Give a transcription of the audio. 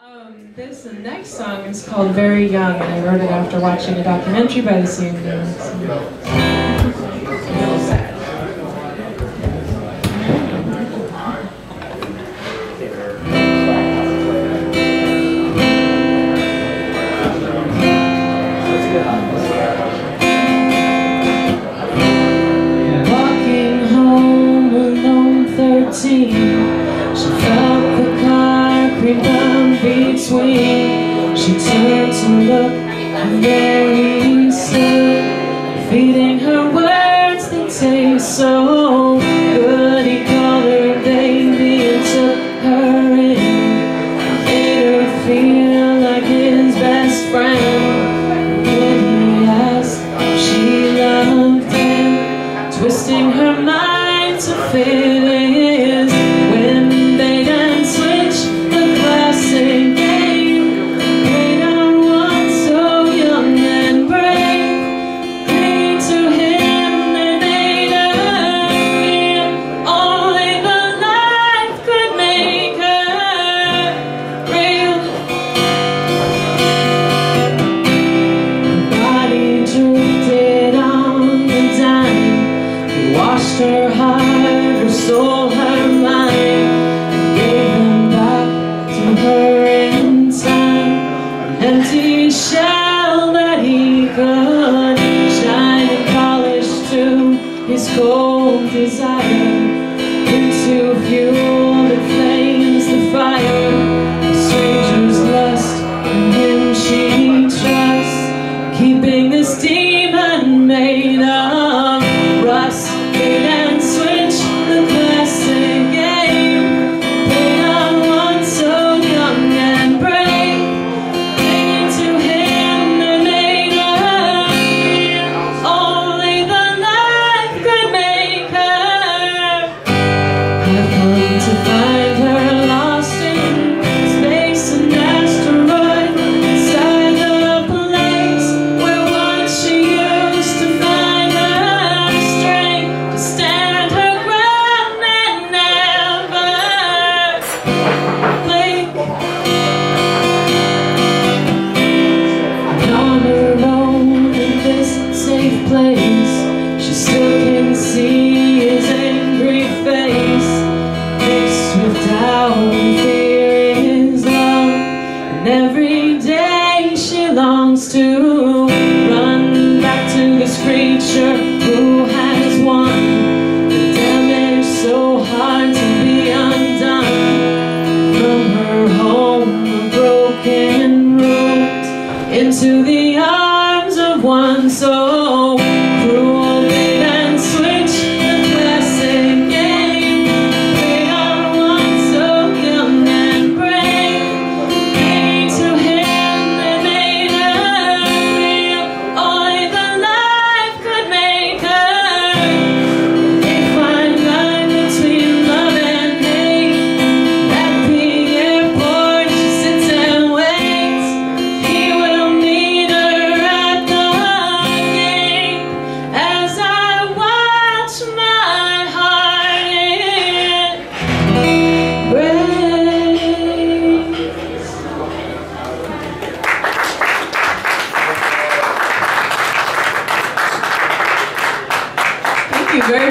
Um, this next song is called Very Young, and I wrote it after watching a documentary by the same name. Yeah. between She turned to look, and there he stood Feeding wants to run back to this creature who has won the damage so hard to be undone from her home of broken roots into the arms of one soul. you very